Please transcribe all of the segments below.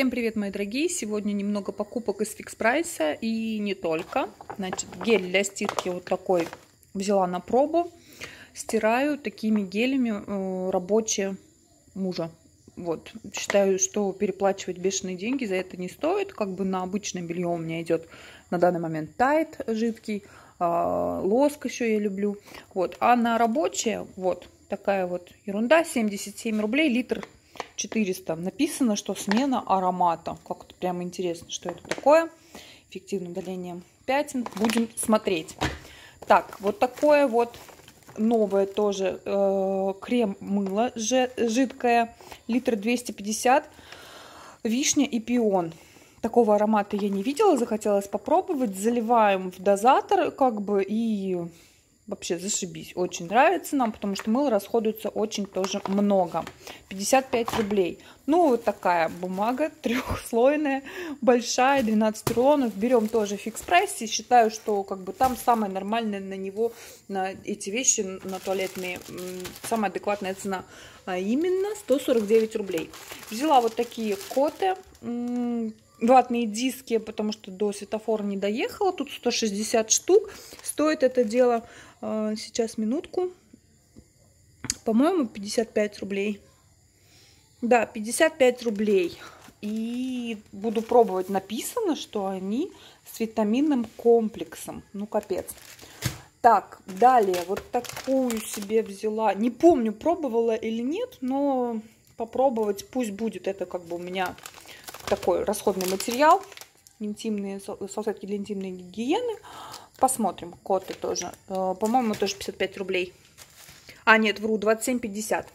Всем привет, мои дорогие! Сегодня немного покупок из фикс прайса и не только. Значит, гель для стирки вот такой взяла на пробу. Стираю такими гелями э, рабочие мужа. Вот, считаю, что переплачивать бешеные деньги за это не стоит. Как бы на обычное белье у меня идет на данный момент тайт жидкий, э, лоск еще я люблю. Вот, а на рабочее, вот, такая вот ерунда, 77 рублей литр 400. Написано, что смена аромата. Как-то прямо интересно, что это такое. Эффективное удаление пятен. Будем смотреть. Так, вот такое вот новое тоже э, крем-мыло жидкое. Литр 250. Вишня и пион. Такого аромата я не видела, захотелось попробовать. Заливаем в дозатор как бы и Вообще зашибись. Очень нравится нам, потому что мыло расходуется очень тоже много. 55 рублей. Ну, вот такая бумага трехслойная, большая, 12 рулонов. Берем тоже фикс прайсе. Считаю, что как бы там самая нормальная на него, на эти вещи, на туалетные, самая адекватная цена. А именно 149 рублей. Взяла вот такие коты ватные диски, потому что до светофора не доехала. Тут 160 штук. Стоит это дело э, сейчас минутку. По-моему, 55 рублей. Да, 55 рублей. И буду пробовать. Написано, что они с витаминным комплексом. Ну, капец. Так, далее вот такую себе взяла. Не помню, пробовала или нет, но попробовать пусть будет. Это как бы у меня такой расходный материал. Интимные салфетки для интимной гигиены. Посмотрим. Коты тоже. Э, по-моему, тоже 55 рублей. А, нет, вру, 27,50.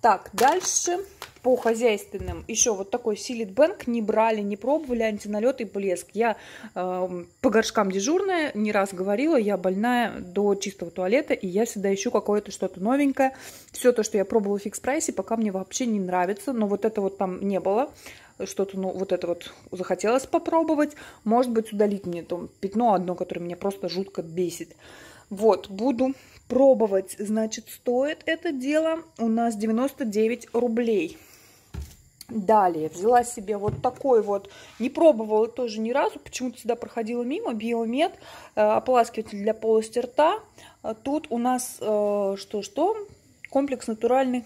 Так, дальше по хозяйственным. Еще вот такой Силит Бэнк не брали, не пробовали антиналет и блеск. Я э, по горшкам дежурная, не раз говорила, я больная до чистого туалета, и я всегда ищу какое-то что-то новенькое. Все то, что я пробовала в фикс прайсе, пока мне вообще не нравится, но вот это вот там не было что-то, ну, вот это вот захотелось попробовать. Может быть, удалить мне там пятно одно, которое меня просто жутко бесит. Вот, буду пробовать. Значит, стоит это дело у нас 99 рублей. Далее взяла себе вот такой вот, не пробовала тоже ни разу, почему-то всегда проходила мимо, Биомед, э, ополаскиватель для полости рта. Тут у нас что-что, э, комплекс натуральный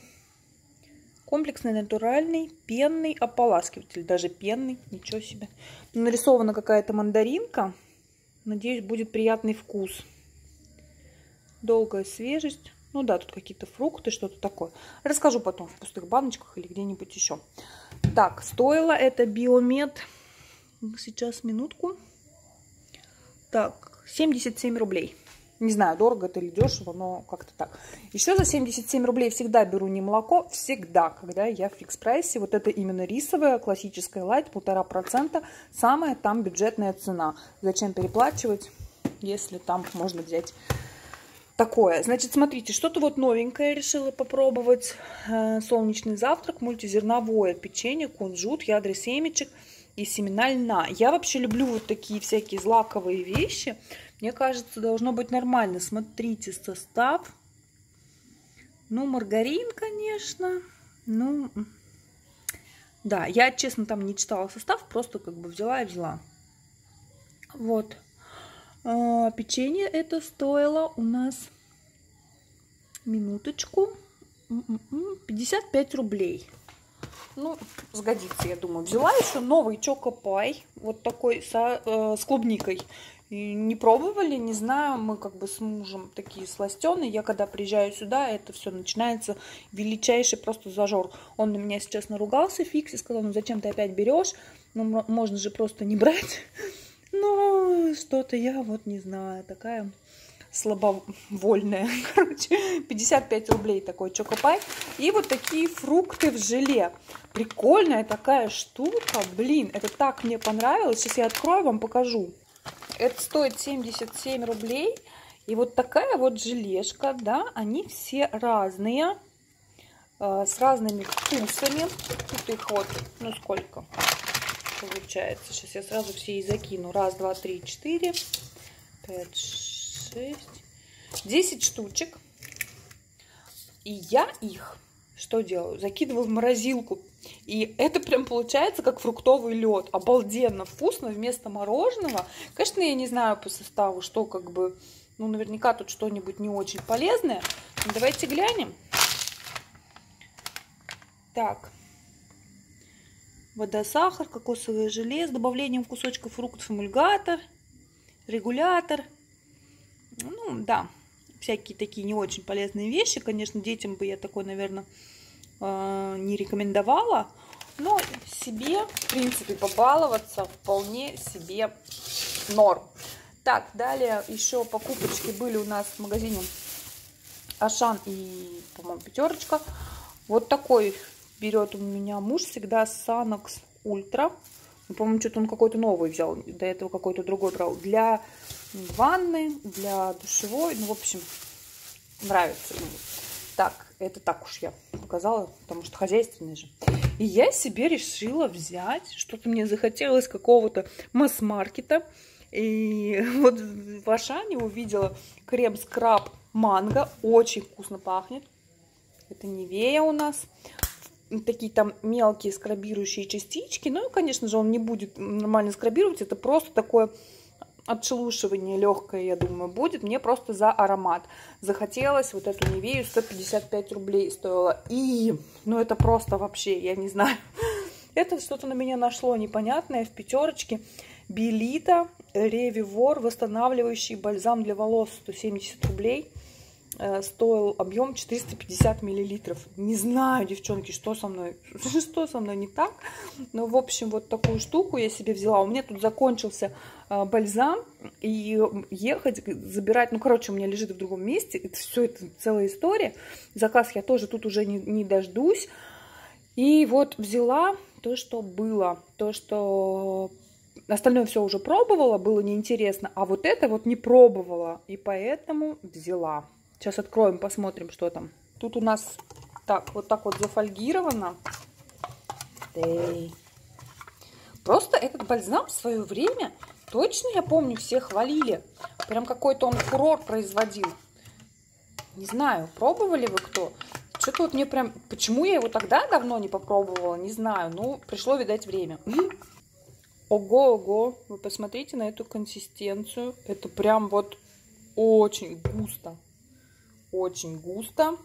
Комплексный натуральный пенный ополаскиватель. Даже пенный, ничего себе. Нарисована какая-то мандаринка. Надеюсь, будет приятный вкус. Долгая свежесть. Ну да, тут какие-то фрукты, что-то такое. Расскажу потом в пустых баночках или где-нибудь еще. Так, стоило это Биомед. Сейчас минутку. Так, 77 рублей. Не знаю, дорого это или дешево, но как-то так. Еще за 77 рублей всегда беру не молоко, всегда, когда я в фикс прайсе. Вот это именно рисовая, классическая лайт, полтора процента. Самая там бюджетная цена. Зачем переплачивать, если там можно взять такое. Значит, смотрите, что-то вот новенькое решила попробовать. Э, солнечный завтрак, мультизерновое печенье, кунжут, ядра семечек и семена льна. Я вообще люблю вот такие всякие злаковые вещи. Мне кажется, должно быть нормально. Смотрите состав. Ну, маргарин, конечно. Ну, да, я, честно, там не читала состав, просто как бы взяла и взяла. Вот. А, печенье это стоило у нас минуточку 55 рублей. Ну, сгодится, я думаю. Взяла еще новый чокопай, вот такой со, э, с клубникой. Не пробовали, не знаю, мы как бы с мужем такие сластены. Я когда приезжаю сюда, это все начинается величайший просто зажор. Он на меня сейчас наругался, фикс, и сказал, ну зачем ты опять берешь? Ну, можно же просто не брать. Ну, что-то я вот не знаю, такая слабовольная. Короче, 55 рублей такой чокопай. И вот такие фрукты в желе. Прикольная такая штука. Блин, это так мне понравилось. Сейчас я открою, вам покажу. Это стоит 77 рублей. И вот такая вот желешка, да, они все разные, э, с разными вкусами. Тут их вот, ну сколько получается. Сейчас я сразу все и закину. Раз, два, три, четыре, пять, шесть, десять штучек. И я их что делаю? Закидываю в морозилку И это прям получается как фруктовый лед. Обалденно вкусно вместо мороженого. Конечно, я не знаю по составу, что как бы... Ну, наверняка тут что-нибудь не очень полезное. Но давайте глянем. Так. Вода, сахар, кокосовое желе с добавлением кусочков фруктов, эмульгатор, регулятор. Ну, да, всякие такие не очень полезные вещи. Конечно, детям бы я такой, наверное, э, не рекомендовала. Но себе, в принципе, побаловаться вполне себе норм. Так, далее еще покупочки были у нас в магазине Ашан и, по-моему, пятерочка. Вот такой берет у меня муж всегда Санокс Ультра. По-моему, что-то он какой-то новый взял. До этого какой-то другой брал. Для ванны, для душевой. Ну, в общем, нравится ему. Так, это так уж я показала, потому что хозяйственный же. И я себе решила взять, что-то мне захотелось какого-то масс-маркета. И вот в Ашане увидела крем-скраб манго. Очень вкусно пахнет. Это Невея у нас. Такие там мелкие скрабирующие частички. Ну и, конечно же, он не будет нормально скрабировать. Это просто такое отшелушивание легкое, я думаю, будет. Мне просто за аромат захотелось вот эту Невею, 155 рублей стоила. И, ну это просто вообще, я не знаю. Это что-то на меня нашло непонятное в пятерочке. Белита Ревивор, восстанавливающий бальзам для волос, 170 рублей. Э, стоил объем 450 миллилитров. Не знаю, девчонки, что со мной, что со мной не так. Но, в общем, вот такую штуку я себе взяла. У меня тут закончился э, бальзам. И ехать, забирать, ну, короче, у меня лежит в другом месте. Это все, это целая история. Заказ я тоже тут уже не, не дождусь. И вот взяла то, что было. То, что остальное все уже пробовала, было неинтересно. А вот это вот не пробовала. И поэтому взяла. Сейчас откроем, посмотрим, что там. Тут у нас так, вот так вот зафольгировано. Эй. Просто этот бальзам в свое время, точно я помню, все хвалили. Прям какой-то он фурор производил. Не знаю, пробовали вы кто? Что-то вот мне прям... Почему я его тогда давно не попробовала, не знаю. Ну, пришло, видать, время. Ого-ого, вы посмотрите на эту консистенцию. Это прям вот очень густо очень густо.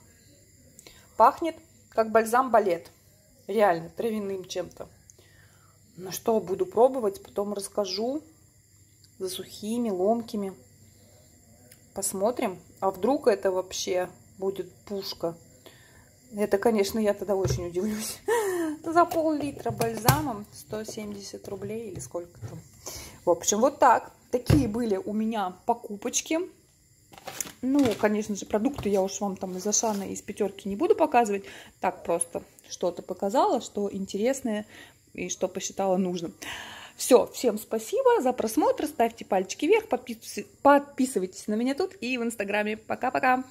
Пахнет как бальзам-балет. Реально, травяным чем-то. Ну что, буду пробовать, потом расскажу. За сухими, ломкими. Посмотрим. А вдруг это вообще будет пушка? Это, конечно, я тогда очень удивлюсь. За пол-литра бальзамом 170 рублей или сколько там. В общем, вот так. Такие были у меня покупочки. Ну, конечно же, продукты я уж вам там из Ашана, из пятерки не буду показывать. Так просто что-то показала, что интересное и что посчитала нужным. Все, всем спасибо за просмотр, ставьте пальчики вверх, подписывайтесь на меня тут и в инстаграме. Пока-пока!